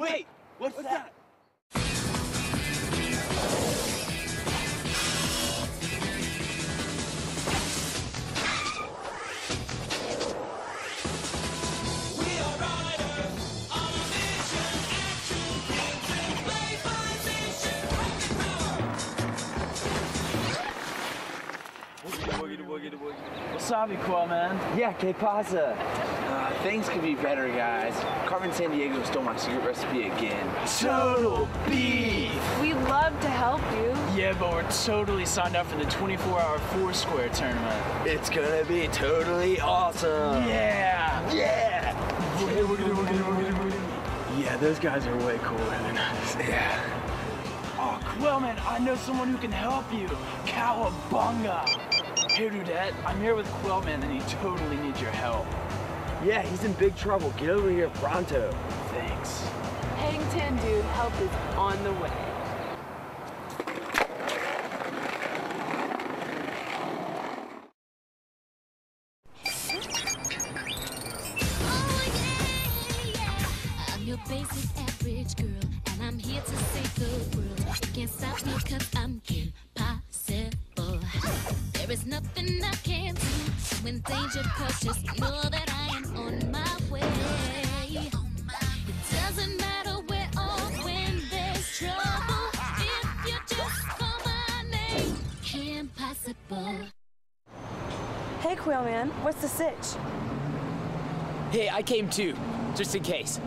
Wait, what's, that? Wasabi Quill, man. Yeah, que pasa? Uh, things could be better, guys. Carmen Sandiego stole my secret recipe again. Total beef! We'd love to help you. Yeah, but we're totally signed up for the 24-hour Foursquare tournament. It's gonna be totally awesome. Yeah! Yeah! Yeah, those guys are way cooler than us. Yeah. Oh, Quail Man, I know someone who can help you. Cowabunga! Hey, Dudette, I'm here with Quail Man, and he totally needs your help. Yeah, he's in big trouble. Get over here pronto. Thanks. Hang 10, dude. Help is on the way. Oh, yeah, yeah. I'm your basic average girl, and I'm here to save the world. You can't stop me cause I'm impossible. There is nothing I can do when danger calls. Just know that I Hey, Quail Man. What's the sitch? Hey, I came too, just in case.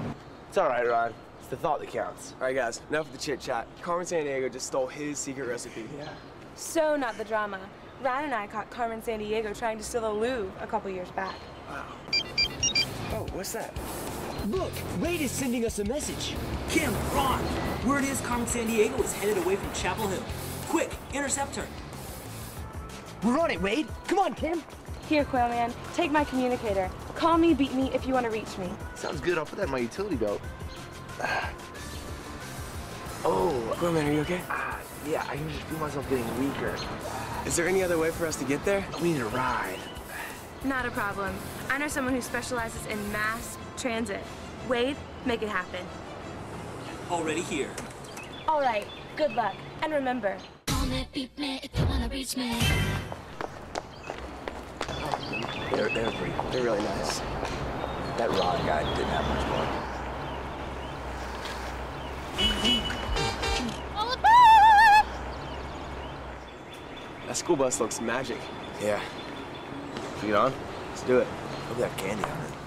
It's all right, Ron. It's the thought that counts. All right, guys, enough of the chit chat. Carmen Sandiego just stole his secret recipe. Yeah. So not the drama. Ron and I caught Carmen Sandiego trying to steal a Louvre a couple years back. Wow. Oh, what's that? Look, Wade is sending us a message. Kim, Ron, word is Carmen Sandiego is headed away from Chapel Hill. Quick, intercept her. We're on it, Wade. Come on, Kim. Here, Quail Man. Take my communicator. Call me, beat me if you want to reach me. Sounds good. I'll put that in my utility belt. oh, Quail Man, are you okay? ah, yeah, I can just feel myself getting weaker. Is there any other way for us to get there? We need a ride. Not a problem. I know someone who specializes in mass transit. Wade, make it happen. Already here. All right. Good luck. And remember, Call me, beat me if you wanna reach me. They're, they're really nice. That Ron guy didn't have much fun. That school bus looks magic. Yeah. Should we get on? Let's do it. Hope they have candy on it.